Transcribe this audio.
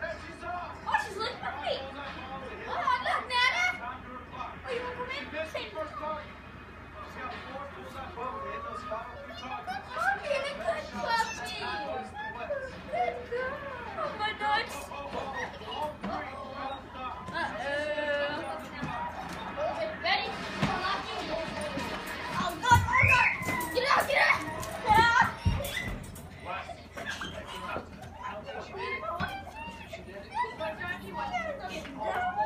That's she's off! Get